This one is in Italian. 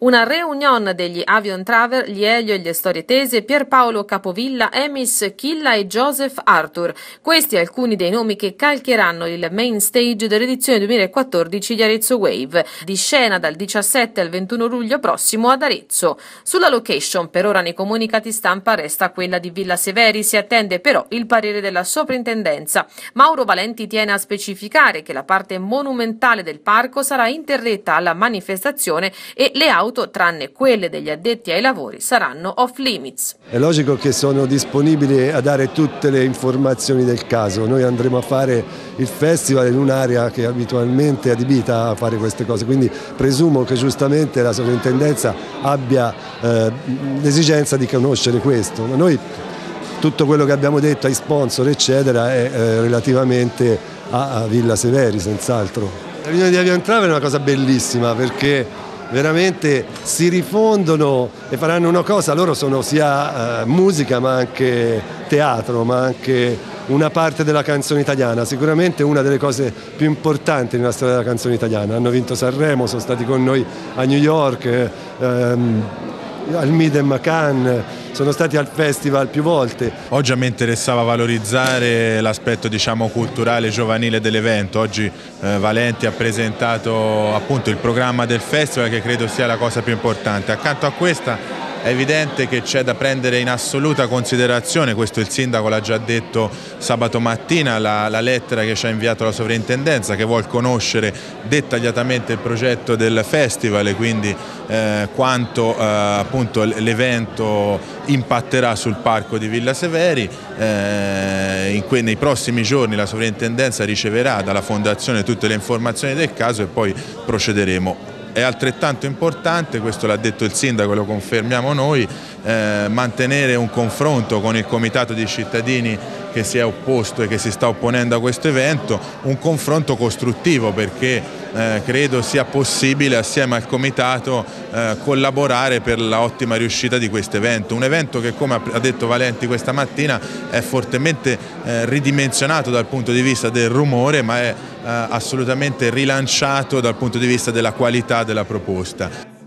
Una reunion degli Avion Travel, gli Elio e le storie tese, Pierpaolo Capovilla, Emis Killa e Joseph Arthur. Questi alcuni dei nomi che calcheranno il main stage dell'edizione 2014 di Arezzo Wave, di scena dal 17 al 21 luglio prossimo ad Arezzo. Sulla location per ora nei comunicati stampa resta quella di Villa Severi, si attende però il parere della soprintendenza. Mauro Valenti tiene a specificare che la parte monumentale del parco sarà interdetta alla manifestazione e le auto, tranne quelle degli addetti ai lavori, saranno off limits. È logico che sono disponibili a dare tutte le informazioni del caso. Noi andremo a fare il festival in un'area che è abitualmente adibita a fare queste cose, quindi presumo che giustamente la sovrintendenza abbia eh, l'esigenza di conoscere questo. Ma noi tutto quello che abbiamo detto ai sponsor eccetera è eh, relativamente a, a Villa Severi senz'altro. La riunione di Avian Travel è una cosa bellissima perché veramente si rifondono e faranno una cosa, loro sono sia eh, musica ma anche teatro, ma anche una parte della canzone italiana, sicuramente una delle cose più importanti nella storia della canzone italiana. Hanno vinto Sanremo, sono stati con noi a New York, ehm, al Midem Cannes, sono stati al festival più volte. Oggi a me interessava valorizzare l'aspetto diciamo, culturale giovanile dell'evento, oggi eh, Valenti ha presentato appunto il programma del festival che credo sia la cosa più importante. Accanto a questa è evidente che c'è da prendere in assoluta considerazione, questo il sindaco l'ha già detto sabato mattina, la, la, lettera che ci ha inviato la sovrintendenza che vuole conoscere dettagliatamente il progetto del festival e quindi eh, quanto eh, l'evento impatterà sul parco di Villa Severi. Eh, in, nei prossimi giorni la sovrintendenza riceverà dalla fondazione tutte le informazioni del caso e poi procederemo è altrettanto importante, questo l'ha detto il sindaco, lo confermiamo noi, eh, mantenere un confronto con il comitato di cittadini che si è opposto e che si sta opponendo a questo evento, un confronto costruttivo perché eh, credo sia possibile assieme al comitato eh, collaborare per l'ottima riuscita di questo evento. Un evento che come ha detto Valenti questa mattina è fortemente eh, ridimensionato dal punto di vista del rumore ma è eh, assolutamente rilanciato dal punto di vista della qualità della proposta.